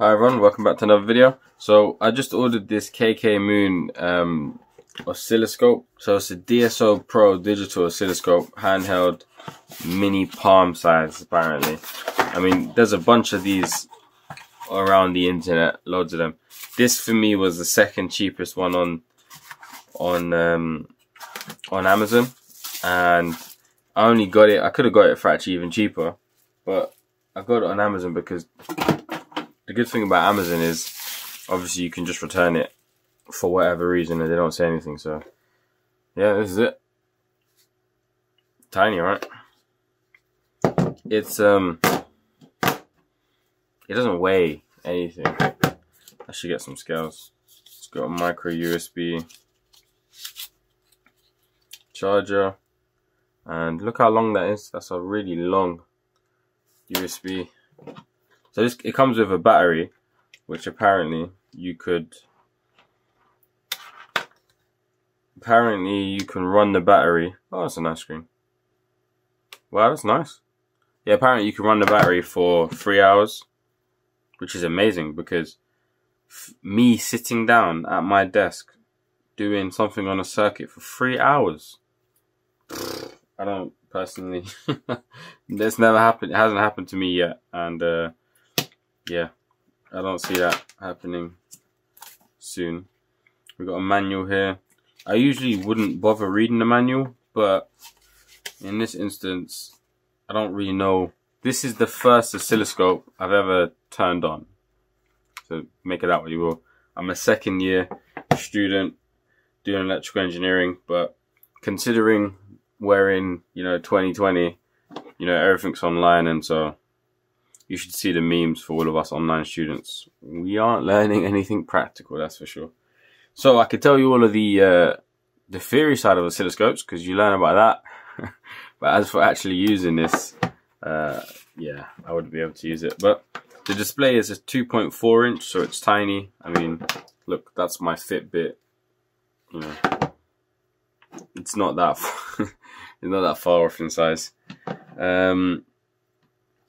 Hi everyone, welcome back to another video. So I just ordered this KKmoon um, oscilloscope. So it's a DSO Pro digital oscilloscope, handheld, mini palm size apparently. I mean, there's a bunch of these around the internet, loads of them. This for me was the second cheapest one on on um, on Amazon, and I only got it. I could have got it for actually even cheaper, but I got it on Amazon because the good thing about Amazon is obviously you can just return it for whatever reason and they don't say anything. So yeah, this is it. Tiny, right? It's um, it doesn't weigh anything. I should get some scales. It's got a micro USB charger, and look how long that is. That's a really long USB. So this it comes with a battery, which apparently you could apparently you can run the battery. Oh, that's a nice screen. Wow, that's nice. Yeah, apparently you can run the battery for three hours, which is amazing because me sitting down at my desk doing something on a circuit for three hours. I don't personally. this never happened. It hasn't happened to me yet, and uh, yeah, I don't see that happening soon. We've got a manual here. I usually wouldn't bother reading the manual, but in this instance, I don't really know. This is the first oscilloscope I've ever turned on. So make it out what you will. I'm a second year student doing electrical engineering, but considering we're in, you know, 2020, you know, everything's online and so you should see the memes for all of us online students. We aren't learning anything practical, that's for sure. So I could tell you all of the uh, the theory side of oscilloscopes because you learn about that. but as for actually using this, uh, yeah, I wouldn't be able to use it. But the display is a 2.4 inch, so it's tiny. I mean, look, that's my Fitbit. You know, it's not that it's not that far off in size. Um,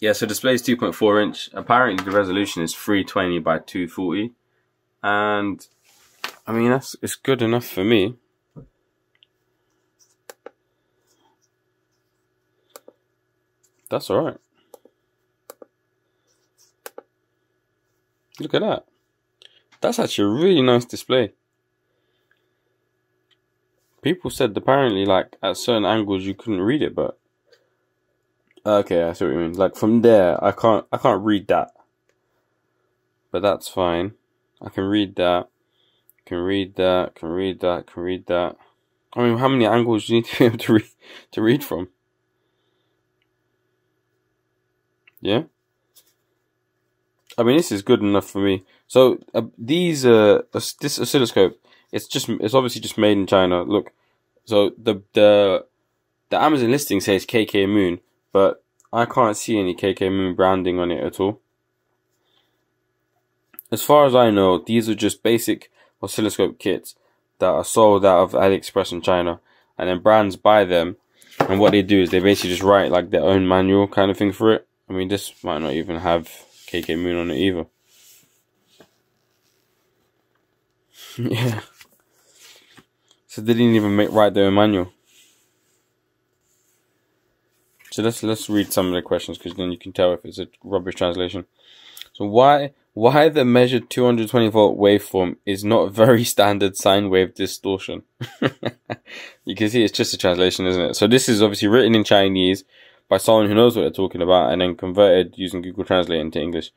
yeah, so display is 2.4 inch. Apparently the resolution is 320 by 240. And I mean, that's it's good enough for me. That's alright. Look at that. That's actually a really nice display. People said apparently like at certain angles you couldn't read it, but Okay, I see what you mean. Like from there, I can't I can't read that, but that's fine. I can read that. Can read that. Can read that. Can read that. I mean, how many angles do you need to be able to read to read from? Yeah. I mean, this is good enough for me. So uh, these uh this oscilloscope, it's just it's obviously just made in China. Look, so the the the Amazon listing says KKmoon but I can't see any KKmoon branding on it at all. As far as I know, these are just basic oscilloscope kits that are sold out of AliExpress in China, and then brands buy them, and what they do is they basically just write like their own manual kind of thing for it. I mean, this might not even have KKmoon on it either. yeah. So they didn't even make write their own manual. So let's let's read some of the questions because then you can tell if it's a rubbish translation. So why why the measured 220 volt waveform is not very standard sine wave distortion? you can see it's just a translation, isn't it? So this is obviously written in Chinese by someone who knows what they're talking about and then converted using Google Translate into English.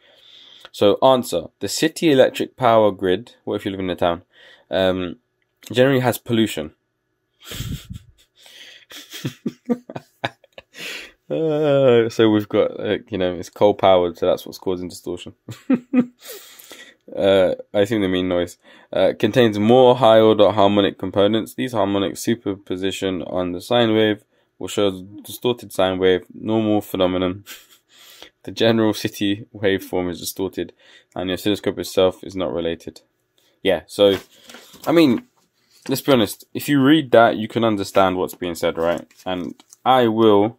So answer: The city electric power grid. What if you live in a town? Um, generally has pollution. Uh, so we've got, uh, you know, it's coal powered, so that's what's causing distortion. uh, I assume they mean noise. Uh, contains more high order harmonic components. These harmonic superposition on the sine wave will show the distorted sine wave, normal phenomenon. the general city waveform is distorted, and the oscilloscope itself is not related. Yeah, so, I mean, let's be honest. If you read that, you can understand what's being said, right? And I will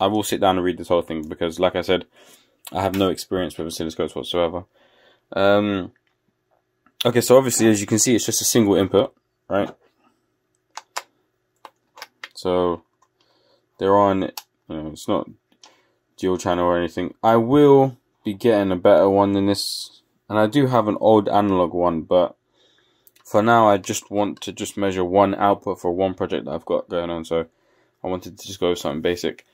I will sit down and read this whole thing because, like I said, I have no experience with oscilloscopes whatsoever. Um, okay, so obviously, as you can see, it's just a single input, right? So they're on, you know, it's not dual channel or anything. I will be getting a better one than this, and I do have an old analog one, but for now, I just want to just measure one output for one project that I've got going on. So I wanted to just go with something basic.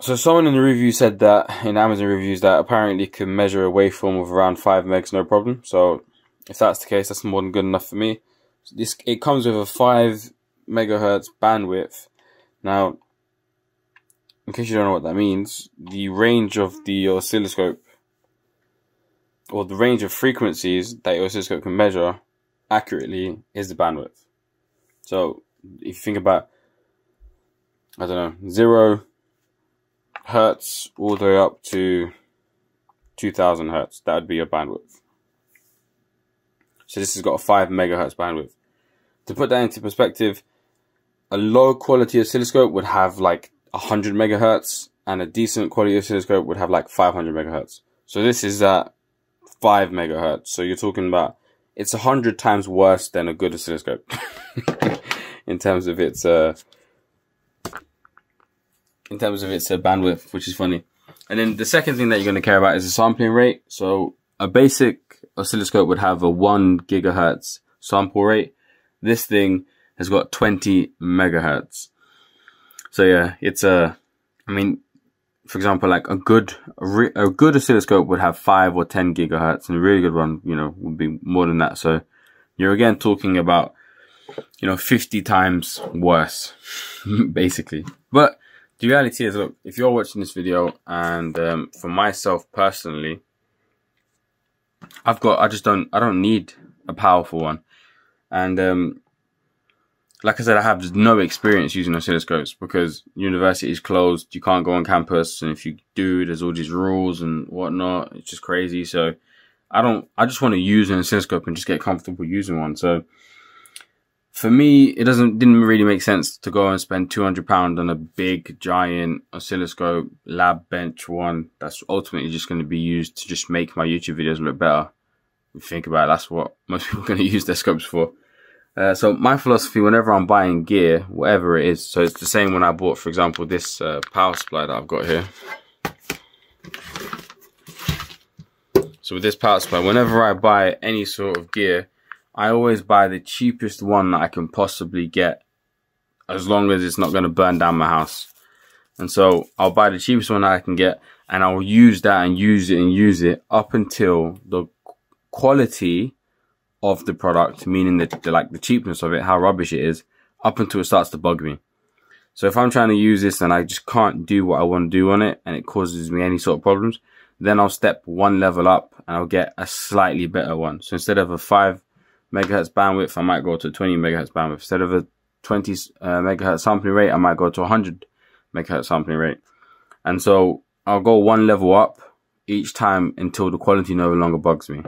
So someone in the review said that in Amazon reviews that apparently can measure a waveform of around five megs, no problem. So if that's the case, that's more than good enough for me. This it comes with a five megahertz bandwidth. Now, in case you don't know what that means, the range of the oscilloscope or the range of frequencies that your oscilloscope can measure accurately is the bandwidth. So if you think about, I don't know, zero hertz all the way up to 2000 hertz, that would be your bandwidth. So this has got a 5 megahertz bandwidth. To put that into perspective, a low quality oscilloscope would have like 100 megahertz and a decent quality oscilloscope would have like 500 megahertz. So this is at 5 megahertz. So you're talking about it's 100 times worse than a good oscilloscope in terms of its uh, in terms of its uh, bandwidth, which is funny. And then the second thing that you're going to care about is the sampling rate. So a basic oscilloscope would have a 1 gigahertz sample rate. This thing has got 20 megahertz. So yeah, it's a, I mean, for example, like a good, a, a good oscilloscope would have 5 or 10 gigahertz and a really good one, you know, would be more than that. So you're again talking about, you know, 50 times worse, basically. But the reality is, look, if you're watching this video and um, for myself personally, I've got, I just don't, I don't need a powerful one. And, um, like I said, I have no experience using oscilloscopes because university is closed. You can't go on campus. And if you do, there's all these rules and whatnot. It's just crazy. So I don't, I just want to use an oscilloscope and just get comfortable using one. So for me, it doesn't didn't really make sense to go and spend two hundred pound on a big giant oscilloscope lab bench one that's ultimately just going to be used to just make my YouTube videos look better. If you think about it, that's what most people are going to use their scopes for. Uh, so my philosophy, whenever I'm buying gear, whatever it is, so it's the same when I bought, for example, this uh, power supply that I've got here. So with this power supply, whenever I buy any sort of gear, I always buy the cheapest one that I can possibly get as long as it's not going to burn down my house. And so I'll buy the cheapest one that I can get and I'll use that and use it and use it up until the quality of the product, meaning the, the like the cheapness of it, how rubbish it is, up until it starts to bug me. So if I'm trying to use this and I just can't do what I want to do on it and it causes me any sort of problems, then I'll step one level up and I'll get a slightly better one. So instead of a 5 megahertz bandwidth, I might go to 20 megahertz bandwidth. Instead of a 20 uh, megahertz sampling rate, I might go to 100 megahertz sampling rate. And so I'll go one level up each time until the quality no longer bugs me.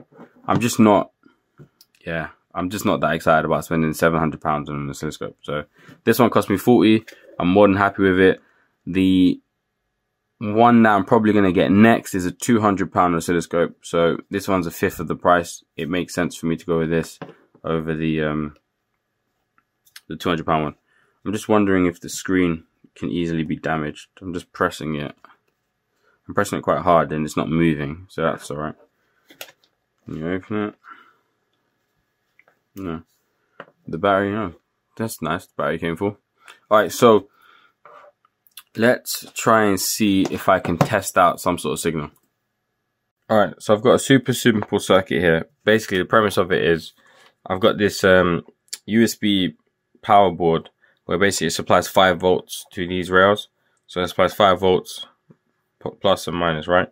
I'm just not, yeah, I'm just not that excited about spending 700 pounds on an oscilloscope. So this one cost me 40. I'm more than happy with it. The one that I'm probably going to get next is a 200 pound oscilloscope. So this one's a fifth of the price. It makes sense for me to go with this over the um, the 200 pound one. I'm just wondering if the screen can easily be damaged. I'm just pressing it. I'm pressing it quite hard and it's not moving, so that's alright. You open it? No. The battery, no. That's nice. The battery came full. Alright, so let's try and see if I can test out some sort of signal. Alright, so I've got a super simple circuit here. Basically, the premise of it is I've got this um, USB power board where basically it supplies 5 volts to these rails. So it supplies 5 volts plus and minus, right?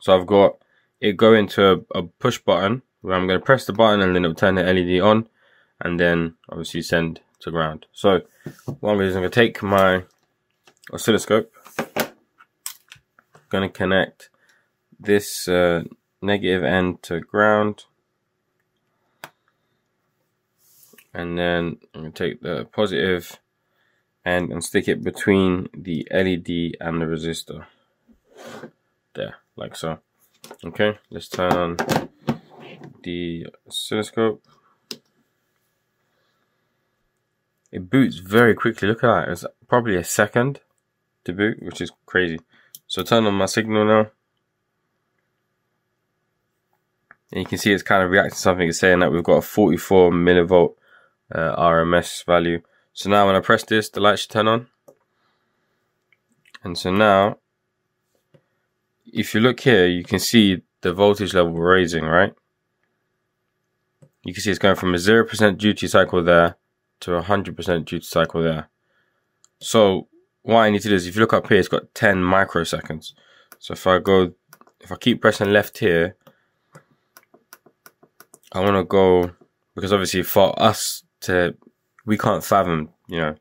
So I've got it go into a, a push button where I'm going to press the button and then it'll turn the LED on and then obviously send to ground. So what I'm going to do is I'm going to take my oscilloscope. Going to connect this uh, negative end to ground. And then I'm going to take the positive end and stick it between the LED and the resistor. There, like so. Okay, let's turn on the oscilloscope. It boots very quickly. Look at that. It's probably a second to boot, which is crazy. So turn on my signal now. And you can see it's kind of reacting to something. It's saying that we've got a 44 millivolt uh, RMS value. So now when I press this, the light should turn on. And so now, if you look here, you can see the voltage level raising, right? You can see it's going from a 0% duty cycle there to a 100% duty cycle there. So what I need to do is, if you look up here, it's got 10 microseconds. So if I go, if I keep pressing left here, I want to go, because obviously for us to, we can't fathom, you know,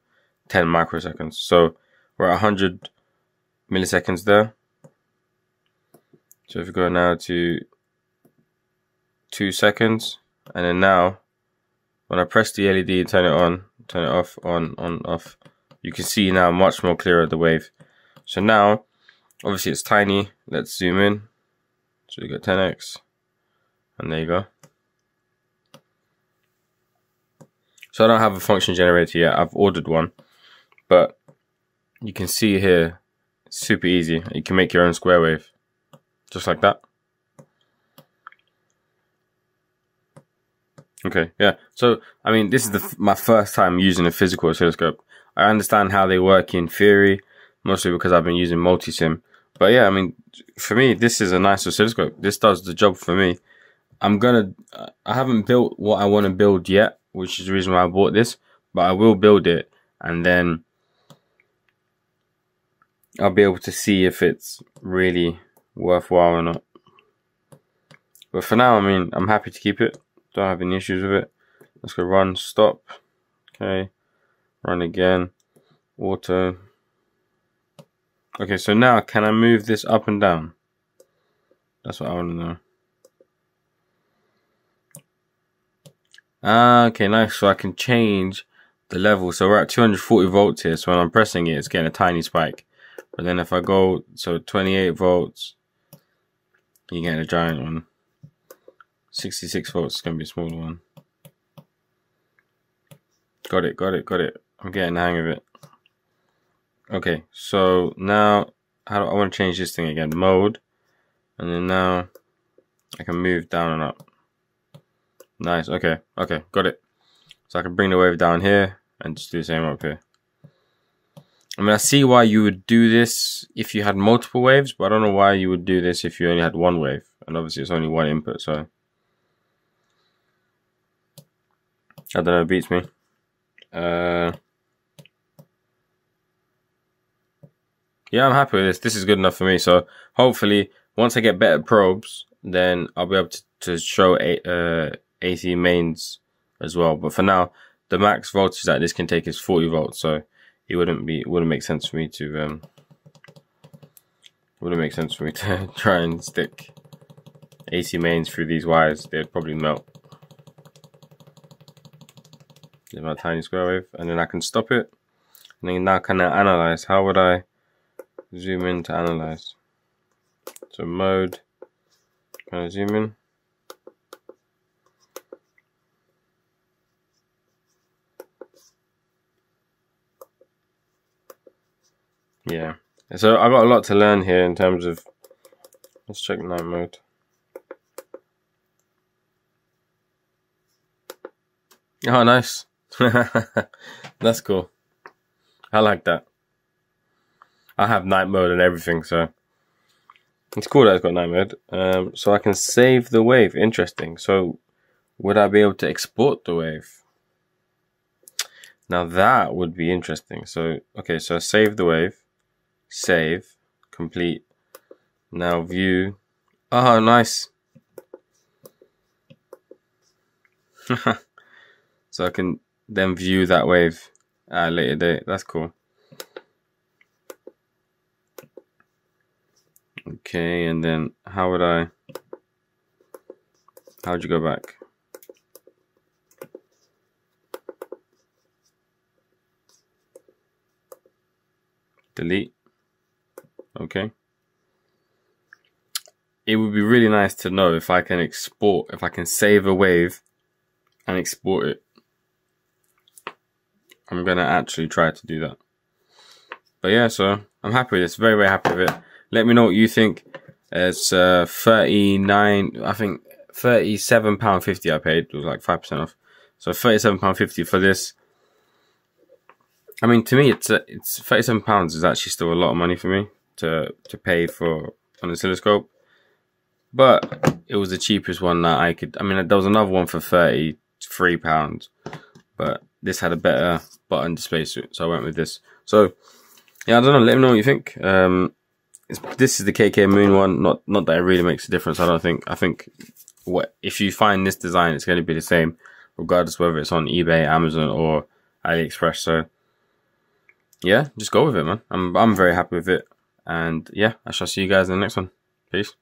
10 microseconds. So we're at 100 milliseconds there. So if we go now to two seconds, and then now, when I press the LED and turn it on, turn it off, on, on, off, you can see now much more clearer the wave. So now, obviously it's tiny. Let's zoom in. So you got 10x, and there you go. So I don't have a function generator yet. I've ordered one, but you can see here, super easy. You can make your own square wave, just like that. Okay, yeah. So, I mean, this is the, my first time using a physical oscilloscope. I understand how they work in theory, mostly because I've been using multisim. But yeah, I mean, for me, this is a nice oscilloscope. This does the job for me. I'm gonna, I haven't built what I want to build yet, which is the reason why I bought this, but I will build it and then I'll be able to see if it's really worthwhile or not. But for now, I mean, I'm happy to keep it. Don't have any issues with it. Let's go run, stop. Okay, run again, auto. Okay, so now can I move this up and down? That's what I want to know. Ah, okay, nice. So I can change the level. So we're at 240 volts here. So when I'm pressing it, it's getting a tiny spike. But then if I go, so 28 volts, you get a giant one. 66 volts is going to be a smaller one. Got it, got it, got it. I'm getting the hang of it. Okay, so now how do I want to change this thing again? Mode. And then now I can move down and up. Nice, okay, okay, got it. So I can bring the wave down here and just do the same up here. I mean, I see why you would do this if you had multiple waves, but I don't know why you would do this if you only had one wave. And obviously it's only one input, so I don't know, it beats me. Uh, yeah, I'm happy with this. This is good enough for me. So hopefully, once I get better probes, then I'll be able to, to show a, uh, AC mains as well. But for now, the max voltage that this can take is 40 volts. So it wouldn't be, wouldn't make sense for me to, um, wouldn't make sense for me to try and stick AC mains through these wires. They'd probably melt in my tiny square wave and then I can stop it. And then now can I analyze. How would I zoom in to analyze? So mode can I zoom in? Yeah. So I've got a lot to learn here in terms of let's check night mode. Oh nice That's cool. I like that. I have night mode and everything, so it's cool that it's got night mode. Um, so I can save the wave. Interesting. So would I be able to export the wave? Now that would be interesting. So okay, so save the wave, save, complete. Now view. Oh, nice. so I can then view that wave at a later date. That's cool. Okay, and then how would I, how would you go back? Delete. Okay. it would be really nice to know if I can export, if I can save a wave and export it. I'm gonna actually try to do that. But yeah, so I'm happy with this. Very, very happy with it. Let me know what you think. It's uh, 39, I think £37.50 I paid. It was like 5% off. So £37.50 for this. I mean, to me, it's uh, it's £37 is actually still a lot of money for me to, to pay for an oscilloscope. But it was the cheapest one that I could. I mean, there was another one for £33, but this had a better button display suit, so I went with this. So, yeah, I don't know. Let me know what you think. Um, this is the KKmoon one. Not not that it really makes a difference. I don't think. I think what if you find this design, it's going to be the same, regardless whether it's on eBay, Amazon, or AliExpress. So yeah, just go with it, man. I'm I'm very happy with it, and yeah, I shall see you guys in the next one. Peace.